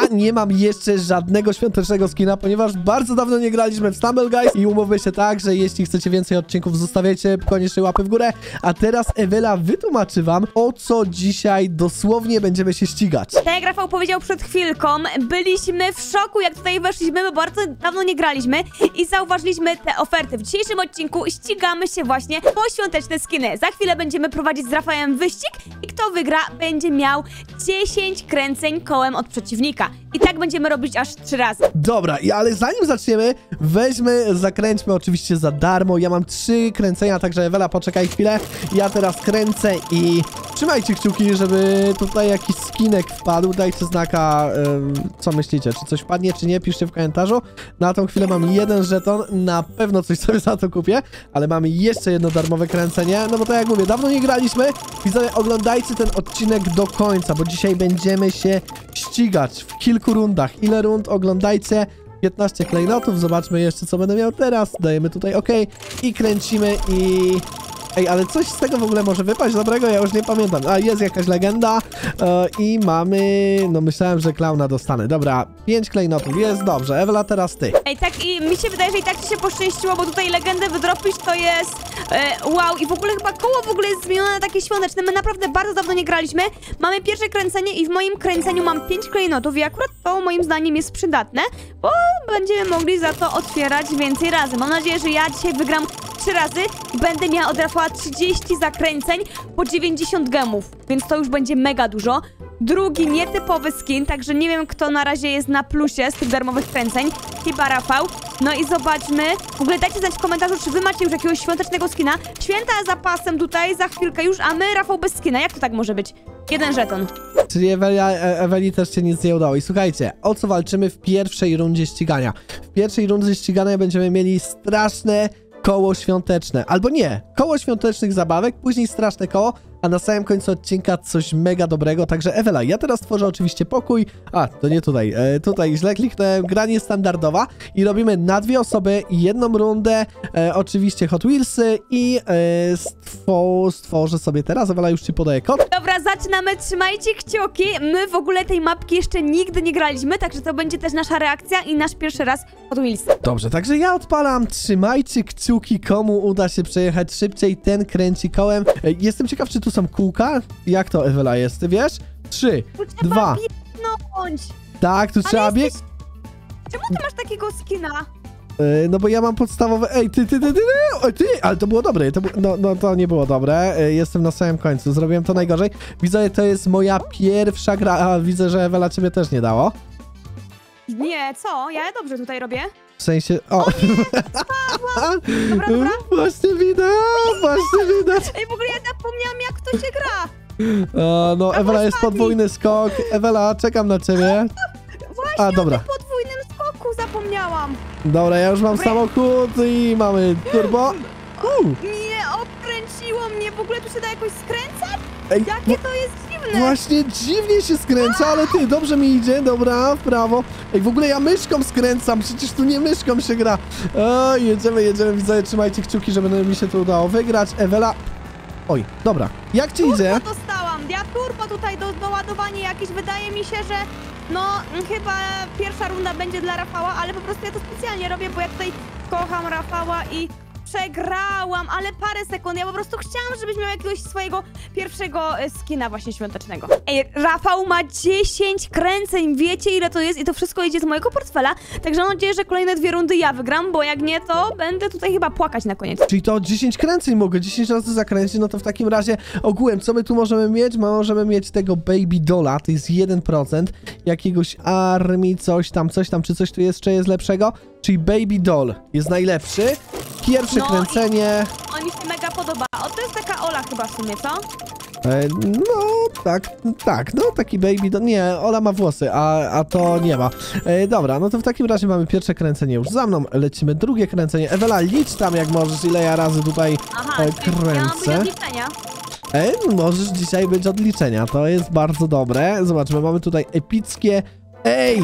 Ja nie mam jeszcze żadnego świątecznego skina, ponieważ bardzo dawno nie graliśmy w Stumble Guys i umówmy się tak, że jeśli chcecie więcej odcinków, zostawiajcie koniecznie łapy w górę. A teraz Ewela wytłumaczy wam, o co dzisiaj dosłownie będziemy się ścigać. Tak jak Rafał powiedział przed chwilką, byliśmy w szoku, jak tutaj weszliśmy, bo bardzo dawno nie graliśmy i zauważyliśmy te oferty. W dzisiejszym odcinku ścigamy się właśnie po świąteczne skiny. Za chwilę będziemy prowadzić z Rafałem wyścig i kto wygra, będzie miał 10 kręceń kołem od przeciwnika. I tak będziemy robić aż 3 razy. Dobra, i- ale zanim zaczniemy, weźmy, zakręćmy oczywiście za darmo. Ja mam trzy kręcenia, także Ewela, poczekaj chwilę. Ja teraz kręcę i trzymajcie kciuki, żeby tutaj jakiś skinek wpadł. Dajcie znaka, co myślicie, czy coś wpadnie, czy nie, piszcie w komentarzu. Na tą chwilę mam jeden żeton, na pewno coś sobie za to kupię, ale mamy jeszcze jedno darmowe kręcenie, no bo tak jak mówię, dawno nie graliśmy. Widzowie, oglądajcie ten odcinek do końca, bo dzisiaj będziemy się ścigać w kilku rundach. Ile rund oglądajcie? 15 klejnotów, zobaczmy jeszcze co będę miał teraz. Dajemy tutaj OK i kręcimy i... Ej, ale coś z tego w ogóle może wypaść dobrego? Ja już nie pamiętam. A, jest jakaś legenda e, i mamy... No myślałem, że klauna dostanę. Dobra, 5 klejnotów, jest dobrze. Ewela, teraz ty. Ej, tak i mi się wydaje, że i tak ci się poszczęściło, bo tutaj legendę wydropisz to jest e, wow i w ogóle chyba koło w ogóle jest zmienione na takie świąteczne. My naprawdę bardzo dawno nie graliśmy. Mamy pierwsze kręcenie i w moim kręceniu mam 5 klejnotów i akurat to moim zdaniem jest przydatne, bo będziemy mogli za to otwierać więcej razy. Mam nadzieję, że ja dzisiaj wygram 3 razy i będę miała od Rafała 30 zakręceń po 90 gemów, więc to już będzie mega dużo. Drugi nietypowy skin, także nie wiem kto na razie jest na plusie z tych darmowych kręceń. Chyba Rafał. No i zobaczmy. W ogóle dajcie znać w komentarzu, czy wy macie już jakiegoś świątecznego skina. Święta za pasem tutaj, za chwilkę już, a my Rafał bez skina. Jak to tak może być? Jeden żeton. Czyli Ewelia, e, Eweli też się nic nie udało. I słuchajcie, o co walczymy w pierwszej rundzie ścigania? W pierwszej rundzie ścigania będziemy mieli straszne koło świąteczne. Albo nie, koło świątecznych zabawek, później straszne koło, a na samym końcu odcinka coś mega dobrego. Także Ewela, ja teraz tworzę oczywiście pokój. A, to nie tutaj. E, tutaj źle kliknąłem. Gra niestandardowa i robimy na dwie osoby jedną rundę. E, oczywiście Hot Wheelsy i e, stwo, stworzę sobie teraz. Ewela już ci podaje kod. Dobra, zaczynamy. Trzymajcie kciuki. My w ogóle tej mapki jeszcze nigdy nie graliśmy, także to będzie też nasza reakcja i nasz pierwszy raz Hot Wheels. Dobrze, także ja odpalam. Trzymajcie kciuki, komu uda się przejechać szybciej. Ten kręci kołem. Ej, Jestem ciekaw, czy tu są kółka? Jak to, Ewela, jest? Wiesz? Trzy, Tu trzeba dwa. biegnąć. Tak, tu trzeba bieg... jesteś- Czemu ty masz takiego skina? E, No bo ja mam podstawowe... Ej, ty, ty, ty, ty, ty, o, ty, ale to było dobre, to, bu- no, no to nie było dobre, E, jestem na samym końcu, zrobiłem to najgorzej. Widzę, to jest moja pierwsza gra, a widzę, że Ewela ciebie też nie dało. Nie, co? Ja dobrze tutaj robię. W sensie, o, Dobra, dobra. właśnie widać, właśnie widać. Ej, w ogóle ja zapomniałam, jak to się gra. O, no, Ewela jest podwójny skok. Ewela, czekam na ciebie. Właśnie A, o dobra. tym podwójnym skoku zapomniałam. Dobra, ja już mam Dobra. samochód i mamy turbo. Uuu, Nie, okręciło mnie. W ogóle tu się da jakoś skręcać? ej, Jakie to jest Właśnie dziwnie się skręca, ale ty, dobrze mi idzie, dobra, w prawo. Ej, w ogóle ja myszką skręcam, przecież tu nie myszką się gra. O, jedziemy, jedziemy, widzę, trzymajcie kciuki, żeby mi się to udało wygrać. Ewela, oj, dobra, jak ci idzie? Turbo dostałam. Ja turbo tutaj do doładowania jakieś. Wydaje mi się, że no chyba pierwsza runda będzie dla Rafała, ale po prostu ja to specjalnie robię, bo ja tutaj kocham Rafała i przegrałam, ale parę sekund. Ja po prostu chciałam, żebyś miał jakiegoś swojego pierwszego e, skina właśnie świątecznego. Ej, Rafał ma 10 kręceń, wiecie ile to jest i to wszystko idzie z mojego portfela, także mam nadzieję, że kolejne dwie rundy ja wygram, bo jak nie, to będę tutaj chyba płakać na koniec. Czyli to 10 kręceń mogę, 10 razy zakręcić, no to w takim razie ogółem, co my tu możemy mieć? Możemy mieć tego Baby Dolla, to jest 1%, jakiegoś armii, coś tam, coś tam, czy coś tu jeszcze jest lepszego? Czyli Baby Doll jest najlepszy. Pierwsze No i- kręcenie... On mi się mega podoba. O, to jest taka Ola chyba w sumie, co? E, No, tak, tak, no taki baby, do... nie, Ola ma włosy, a, a to nie ma. E, dobra, no to w takim razie mamy pierwsze kręcenie już za mną, lecimy drugie kręcenie. Ewela, licz tam jak możesz, ile ja razy tutaj Aha, e, czyli ja kręcę. odliczenia. E, możesz dzisiaj być odliczenia, to jest bardzo dobre. Zobaczmy, mamy tutaj epickie... Ej!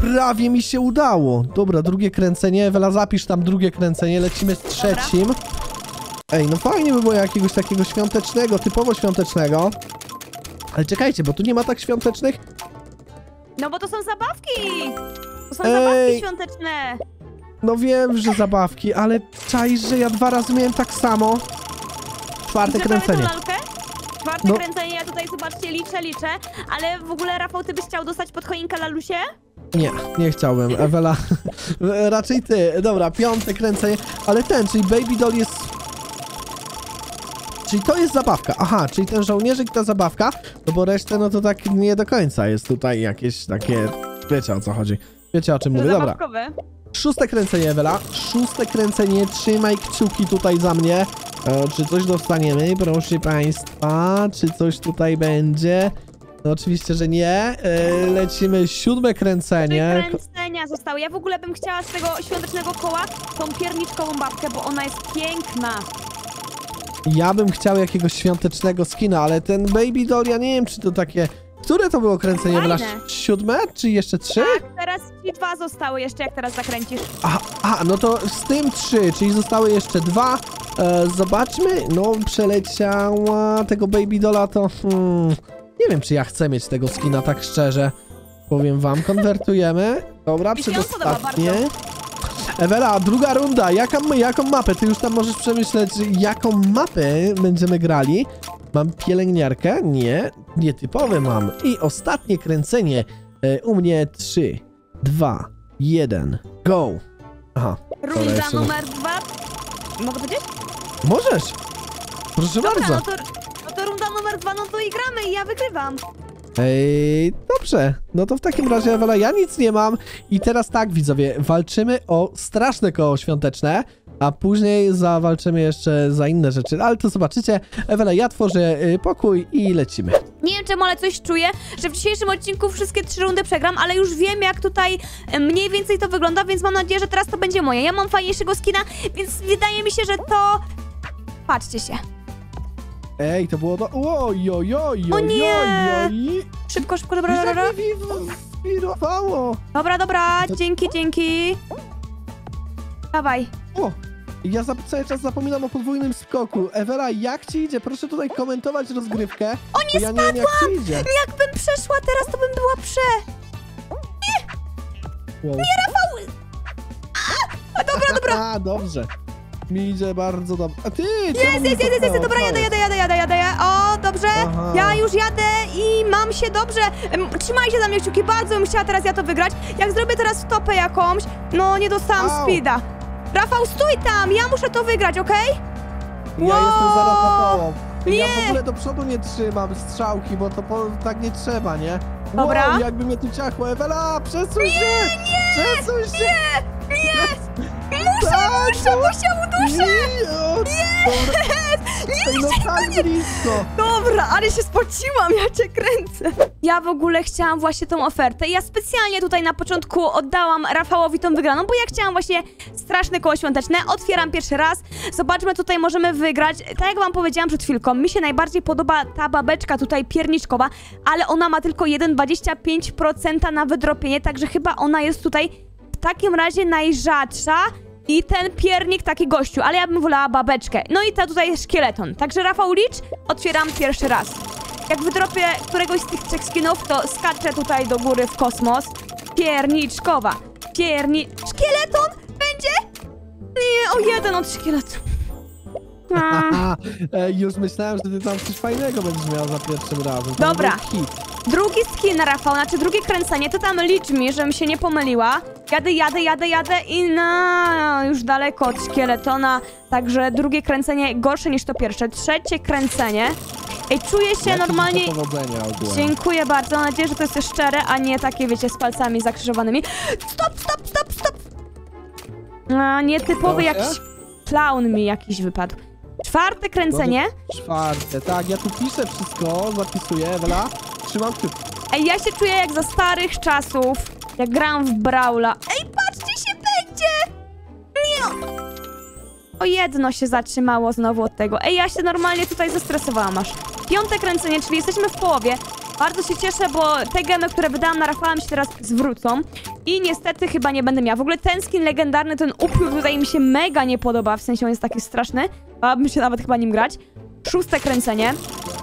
Prawie mi się udało. Dobra, drugie kręcenie. Ewela, zapisz tam drugie kręcenie. Lecimy z trzecim. Ej, no fajnie by było jakiegoś takiego świątecznego, typowo świątecznego. Ale czekajcie, bo tu nie ma tak świątecznych. No bo to są zabawki! To są Ej. zabawki świąteczne! No wiem, że zabawki, ale czaisz, że ja dwa razy miałem tak samo? Czwarte kręcenie. Czwarte No. kręcenie, ja tutaj zobaczcie, liczę, liczę. Ale w ogóle, Rafał, ty byś chciał dostać pod choinkę lalusie? Nie, nie chciałbym. Ewela, raczej ty. Dobra, piąte kręcenie, ale ten, czyli Baby Doll jest... Czyli to jest zabawka. Aha, czyli ten żołnierzyk to zabawka, no bo resztę no to tak nie do końca jest tutaj jakieś takie... Wiecie o co chodzi. Wiecie o czym mówię, dobra. Szóste kręcenie, Ewela. Szóste kręcenie. Trzymaj kciuki tutaj za mnie. E, czy coś dostaniemy, proszę państwa? Czy coś tutaj będzie? No oczywiście, że nie. E, lecimy siódme kręcenie. Trzy kręcenia zostały. Ja w ogóle bym chciała z tego świątecznego koła tą pierniczkową babkę, bo ona jest piękna. Ja bym chciał jakiegoś świątecznego skina, ale ten Baby Doll, ja nie wiem, czy to takie... Które to było kręcenie? Fajne. Siódme? Czy jeszcze trzy? Tak, teraz ci dwa zostały jeszcze, jak teraz zakręcisz. A, a, no to z tym trzy, czyli zostały jeszcze dwa. E, zobaczmy. No, przeleciała tego Baby Dolla, to... Hmm, nie wiem, czy ja chcę mieć tego skina, tak szczerze. Powiem wam, konwertujemy. Dobra, przedostatnie. Ewela, druga runda. Jaką, jaką mapę? Ty już tam możesz przemyśleć, jaką mapę będziemy grali. Mam pielęgniarkę? Nie. Nietypowe mam. I ostatnie kręcenie. E, u mnie 3, 2, 1, go. Aha, Runda numer dwa. Mogę powiedzieć? możesz. Proszę Dobra, bardzo. no to, numer dwa, no to i gramy i ja wygrywam. Ej, dobrze. No to w takim razie, Ewela, ja nic nie mam. I teraz tak, widzowie, walczymy o straszne koło świąteczne, a później zawalczymy jeszcze za inne rzeczy. Ale to zobaczycie. Ewela, ja tworzę y, pokój i lecimy. Nie wiem czemu, ale coś czuję, że w dzisiejszym odcinku wszystkie trzy rundy przegram, ale już wiem jak tutaj e, mniej więcej to wygląda, więc mam nadzieję, że teraz to będzie moje. Ja mam fajniejszego skina, więc wydaje mi się, że to... Patrzcie się. Ej, to było do... Oj, oj, oj, O nie! Szybko, szybko, dobra, dobra, dobra. mi inspirowało. Dobra, dobra, To- dzięki, dzięki. Dawaj. O, ja za, cały czas zapominam o podwójnym skoku. Ewela, jak ci idzie? Proszę tutaj komentować rozgrywkę. O nie, ja nie wiem, jak ci idzie. Jakbym przeszła teraz, to bym była prze... Wow. A, dobra, dobra. A, dobrze. Mi idzie bardzo dobrze. A ty! Jest, jest, jest, jest, jest, dobra, jadę, jadę, jadę, jadę, jadę, jadę. O, dobrze, Aha. ja już jadę i mam się dobrze. Trzymajcie za mnie kciuki, bardzo bym chciała teraz ja to wygrać. Jak zrobię teraz stopę jakąś, no nie dostałam Au. speeda. Rafał, stój tam, ja muszę to wygrać, okej? Ja Wow. jestem zaraz za. Ja Nie. w ogóle do przodu nie trzymam strzałki, bo to po, tak nie trzeba, nie? Dobra. Wow, jakby mnie tu ciachło. Ewela, przesuń się! Przesuń się! Muszę, Tak, muszę, muszę, uduszę. Nie! No tak blisko! Dobra, ale się spociłam, ja cię kręcę. Ja w ogóle chciałam właśnie tą ofertę. Ja specjalnie tutaj na początku oddałam Rafałowi tą wygraną, bo ja chciałam właśnie straszne koło świąteczne. Otwieram pierwszy raz. Zobaczmy, tutaj możemy wygrać. Tak jak wam powiedziałam przed chwilką, mi się najbardziej podoba ta babeczka tutaj pierniczkowa, ale ona ma tylko 1,25% na wydropienie, także chyba ona jest tutaj w takim razie najrzadsza. I ten piernik taki gościu, ale ja bym wolała babeczkę. No i ta tutaj szkieleton. Także Rafał licz, otwieram pierwszy raz. Jak wydropię któregoś z tych trzech skinów, to skaczę tutaj do góry w kosmos. Pierniczkowa. Pierni... Szkieleton? Będzie? Nie, o jeden od szkieletu. Już myślałem, że ty tam coś fajnego będziesz miał za pierwszym razem. Dobra. Hit. Drugi skin Rafał, znaczy drugie kręcenie, to tam licz mi, żebym się nie pomyliła. Jadę, jadę, jadę, jadę i na już daleko od szkieletona. Także drugie kręcenie gorsze niż to pierwsze. Trzecie kręcenie. Ej, czuję się normalnie... Dziękuję bardzo. Mam nadzieję, że to jest szczere, a nie takie, wiecie, z palcami zakrzyżowanymi. Stop, stop, stop, stop! A, nietypowy jakiś clown mi jakiś wypadł. Czwarte kręcenie. Czwarte, tak, ja tu piszę wszystko, zapisuję, Ewela. Trzymam kciuki. Ej, ja się czuję jak za starych czasów, jak gram w Brawla. Ej, patrzcie się będzie! Nie! O jedno się zatrzymało znowu od tego. Ej, ja się normalnie tutaj zestresowałam aż. Piąte kręcenie, czyli jesteśmy w połowie. Bardzo się cieszę, bo te gemy, które wydałam na Rafała mi się teraz zwrócą. I niestety chyba nie będę miała. W ogóle ten skin legendarny, ten upiór tutaj mi się mega nie podoba. W sensie on jest taki straszny. Bałabym się nawet chyba nim grać. Szóste kręcenie.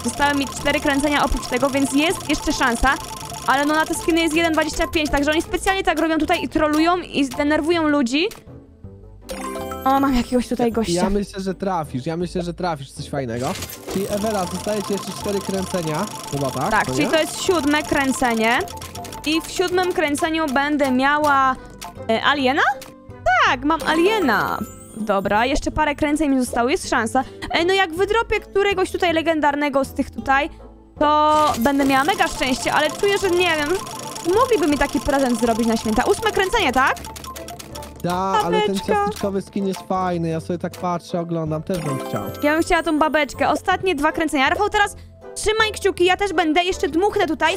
Zostały mi cztery kręcenia oprócz tego, więc jest jeszcze szansa. Ale no na te skiny jest 1,25, także oni specjalnie tak robią tutaj i trolują i denerwują ludzi. O, mam jakiegoś tutaj gościa. Ja myślę, że trafisz, ja myślę, że trafisz coś fajnego. Czyli Ewela, zostaje ci jeszcze cztery kręcenia. Chyba tak? Tak, no czyli nie? to jest siódme kręcenie. I w siódmym kręceniu będę miała e, aliena? Tak, mam aliena. Dobra, jeszcze parę kręceń mi zostało, jest szansa. Ej, no jak wydropię któregoś tutaj legendarnego z tych tutaj, to będę miała mega szczęście, ale czuję, że nie wiem, mogliby mi taki prezent zrobić na święta. Ósme kręcenie, tak? Da, ale ten Babeczka. ciasteczkowy skin jest fajny, ja sobie tak patrzę, oglądam, też bym chciał. Ja bym chciała tą babeczkę. Ostatnie dwa kręcenia. Rafał, teraz trzymaj kciuki, ja też będę, jeszcze dmuchnę tutaj.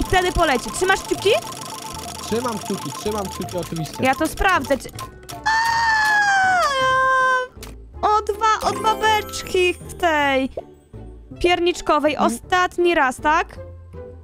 I wtedy poleci. Trzymasz kciuki? Trzymam kciuki, trzymam kciuki oczywiście. Ja to sprawdzę. Czy... Aaa! Od babeczki tej pierniczkowej. Ostatni raz, tak?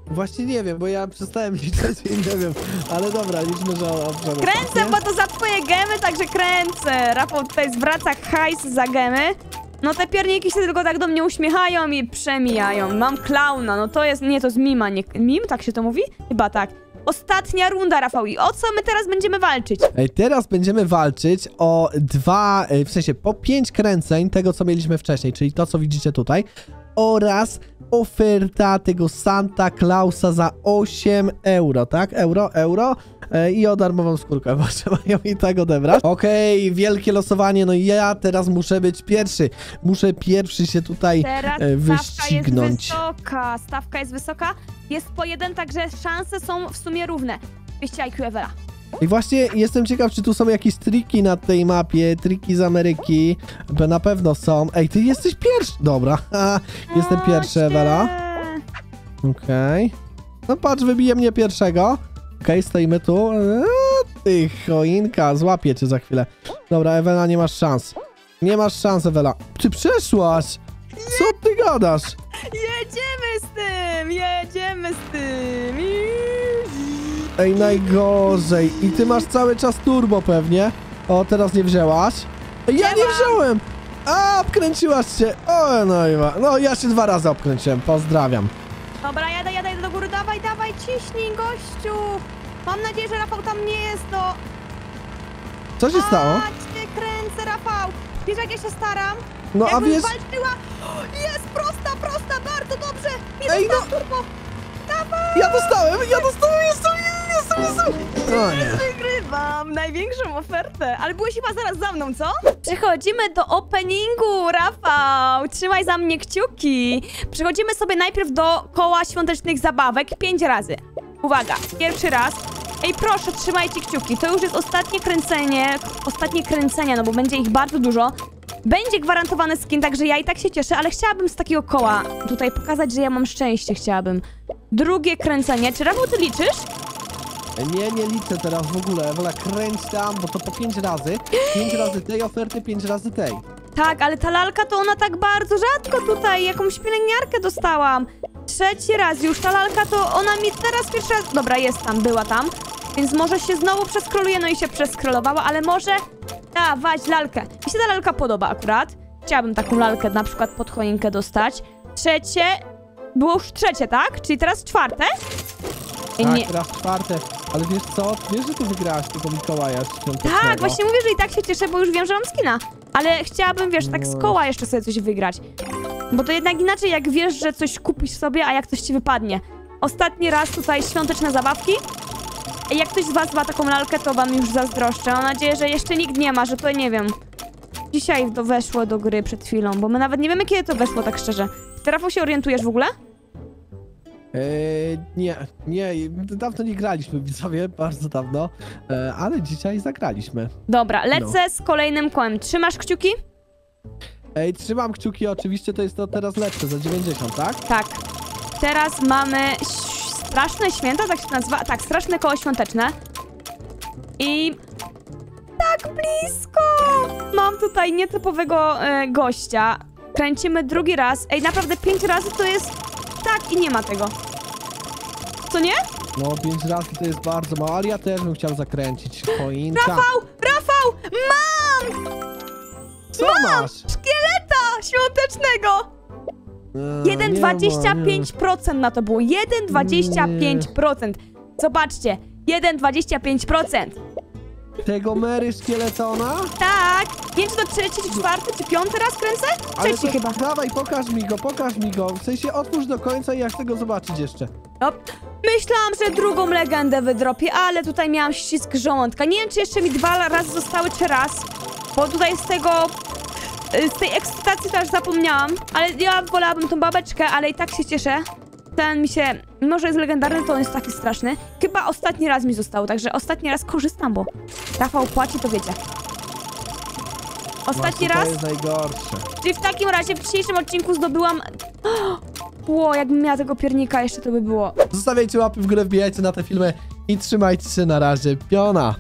Właśnie nie wiem, bo ja przestałem liczyć i nie wiem, ale dobra, liczmy, że owszem. Kręcę, bo to za twoje gemy, także kręcę. Rafał tutaj zwraca hajs za gemy. No te pierniki się tylko tak do mnie uśmiechają i przemijają. Mam klauna, no to jest, nie, to jest mima, nie, mim, tak się to mówi? Chyba tak. Ostatnia runda, Rafał, i o co my teraz będziemy walczyć? Ej, teraz będziemy walczyć o dwa, e, w sensie po pięć kręceń tego, co mieliśmy wcześniej, czyli to, co widzicie tutaj, oraz oferta tego Santa Clausa za 8 euro, tak? Euro, euro e, i o darmową skórkę, bo trzeba ją i tak odebrać. Okej, wielkie losowanie, no i ja teraz muszę być pierwszy. Muszę pierwszy się tutaj Teraz e, stawka jest wyścignąć. wysoka, stawka jest wysoka, jest po jeden, także szanse są w sumie równe. 200 IQ Ewela. I właśnie jestem ciekaw, czy tu są jakieś triki na tej mapie, triki z Ameryki, bo na pewno są. Ej, ty jesteś pierwszy! Dobra, jestem pierwszy, Ewela. Okej. No patrz, wybije mnie pierwszego. Okej, stoimy tu. Eee, Ty choinka, złapię cię za chwilę. Dobra, Ewela, nie masz szans. Nie masz szans, Ewela. Ty przeszłaś! Co ty gadasz? Jedziemy z tym, jedziemy z tym. Ej, najgorzej. I ty masz cały czas turbo pewnie. O, teraz nie wzięłaś. Ej, ja nie wziąłem! A, obkręciłaś się. O, no i ma. No, ja się dwa razy obkręciłem. Pozdrawiam. Dobra, jadę, jadę, jadę do góry, dawaj, dawaj, ciśnij, gościu. Mam nadzieję, że Rafał tam nie jest, no. Co się stało? A, cię kręcę, Rafał. Wiesz, jak ja się staram? No, a Jakbym wiesz... walczyła. Jest prosta, prosta, bardzo dobrze. Nie Ej, no- turbo. Ja dostałem, ja dostałem, jestem. O nie. Wygrywam największą ofertę, ale byłeś chyba zaraz za mną, co? Przechodzimy do openingu, Rafał. Trzymaj za mnie kciuki. Przechodzimy sobie najpierw do koła świątecznych zabawek pięć razy. Uwaga, pierwszy raz. Ej, proszę, trzymajcie kciuki. To już jest ostatnie kręcenie, ostatnie kręcenia, no bo będzie ich bardzo dużo. Będzie gwarantowany skin, także ja i tak się cieszę, ale chciałabym z takiego koła tutaj pokazać, że ja mam szczęście, chciałabym. Drugie kręcenie. Czy Rafał, ty liczysz? Nie, nie liczę teraz w ogóle. Wola, kręć tam, bo to po pięć razy. Pięć razy tej oferty, pięć razy tej. Tak, ale ta lalka to ona tak bardzo rzadko tutaj, jakąś pielęgniarkę dostałam. Trzeci raz już, ta lalka to ona mi teraz pierwszy raz... Dobra, jest tam, była tam. Więc może się znowu przeskroluje, no i się przeskrolowała, ale może dawać lalkę. Mi się ta lalka podoba akurat. Chciałabym taką lalkę na przykład pod choinkę dostać. Trzecie... Było już trzecie, tak? Czyli teraz czwarte? Tak, Nie. teraz czwarte. Ale wiesz co? Wiesz, że ty wygrałaś tego Mikołaja świątecznego. Tak, właśnie mówię, że i tak się cieszę, bo już wiem, że mam skina. Ale chciałabym, wiesz, tak z No. koła jeszcze sobie coś wygrać. Bo to jednak inaczej, jak wiesz, że coś kupisz sobie, a jak coś ci wypadnie. Ostatni raz tutaj świąteczne zabawki. Jak ktoś z was ma taką lalkę, to wam już zazdroszczę. Mam nadzieję, że jeszcze nikt nie ma, że to nie wiem. Dzisiaj to weszło do gry przed chwilą, bo my nawet nie wiemy, kiedy to weszło, tak szczerze. Ty, Rafał, się orientujesz w ogóle? Eee, nie, nie, dawno nie graliśmy, widzowie, bardzo dawno, e, ale dzisiaj zagraliśmy. Dobra, lecę z kolejnym kołem. Trzymasz kciuki? Ej, trzymam kciuki, oczywiście to jest to teraz lepsze, za 90, tak? Tak. Teraz mamy straszne święta, tak się nazywa. Tak, straszne koło świąteczne. I tak blisko! Mam tutaj nietypowego e, gościa. Kręcimy drugi raz. Ej, naprawdę pięć razy to jest tak i nie ma tego. Co nie? No, 5 razy to jest bardzo mało, ale ja też bym chciał zakręcić. Choinka. Rafał! Rafał! Mam! Co masz? Szkieleta świątecznego! Eee, nie ma, nie. 1,25% na to było. 1,25%. Zobaczcie. 1,25%. Tego Mary Szkieletona? Tak. Czy to trzeci, czy czwarty, czy piąty raz kręcę? Trzeci to, chyba. Dawaj, pokaż mi go, pokaż mi go. W sensie otwórz do końca i ja chcę go zobaczyć jeszcze. No, myślałam, że drugą legendę wydropię, ale tutaj miałam ścisk żołądka. Nie wiem, czy jeszcze mi dwa razy zostały, czy raz. Bo tutaj z tego... y, Z tej ekscytacji to aż zapomniałam. Ale ja wolałabym tą babeczkę, ale i tak się cieszę. Ten mi się... Mimo, że jest legendarny, to on jest taki straszny. Chyba ostatni raz mi został, także ostatni raz korzystam, bo Rafał płaci, to wiecie. Ostatni Właśnie raz, To jest najgorsze. czyli w takim razie w dzisiejszym odcinku zdobyłam... Ło, jakbym miała tego piernika, jeszcze to by było. Zostawiajcie łapy w górę, wbijajcie na te filmy i trzymajcie się na razie. Piona!